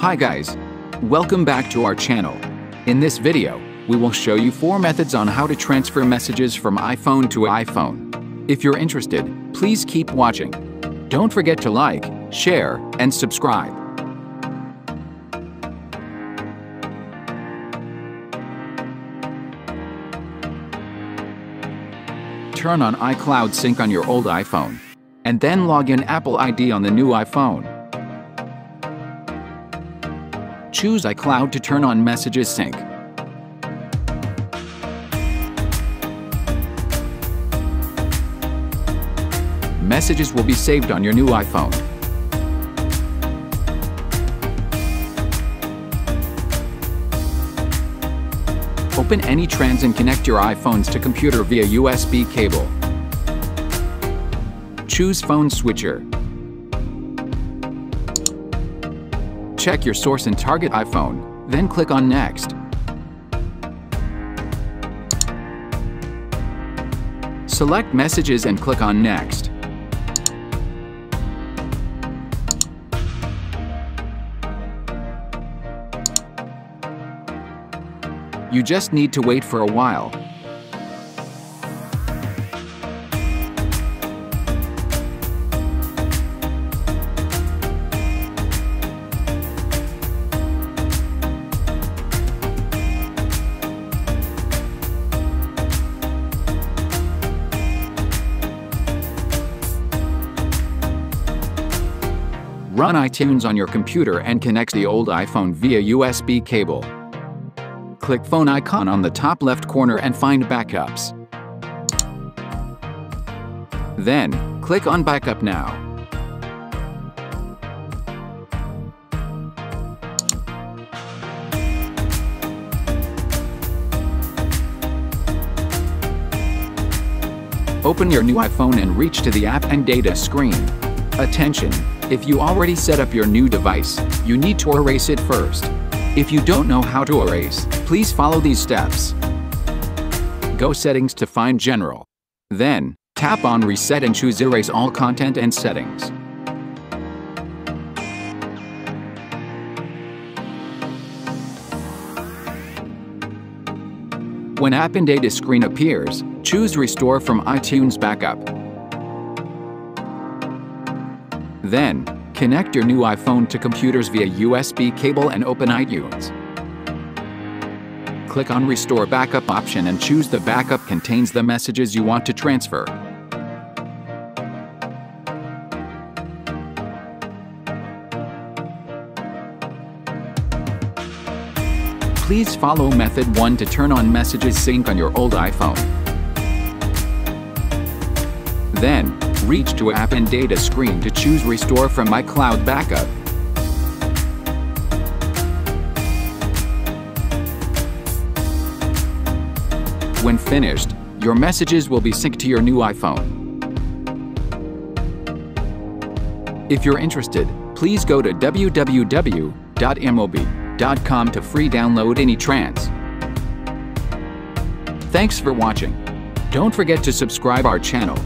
Hi guys, welcome back to our channel. In this video, we will show you four methods on how to transfer messages from iPhone to iPhone. If you're interested, please keep watching. Don't forget to like, share, and subscribe. Turn on iCloud Sync on your old iPhone, and then log in Apple ID on the new iPhone. Choose iCloud to turn on Messages Sync. Messages will be saved on your new iPhone. Open AnyTrans and connect your iPhones to computer via USB cable. Choose Phone Switcher. Check your source and target iPhone, then click on Next. Select Messages and click on Next. You just need to wait for a while. Run iTunes on your computer and connect the old iPhone via USB cable. Click phone icon on the top left corner and find backups. Then, click on Backup Now. Open your new iPhone and reach to the App and Data screen. Attention! If you already set up your new device, you need to erase it first. If you don't know how to erase, please follow these steps. Go Settings to find General. Then, tap on Reset and choose Erase all content and settings. When App and Data screen appears, choose Restore from iTunes Backup. Then, connect your new iPhone to computers via USB cable and open iTunes. Click on Restore Backup option and choose the backup contains the messages you want to transfer. Please follow method 1 to turn on Messages Sync on your old iPhone. Then, reach to App and Data screen to choose Restore from iCloud Backup. When finished, your messages will be synced to your new iPhone. If you're interested, please go to www.imobie.com to free download AnyTrans. Thanks for watching. Don't forget to subscribe our channel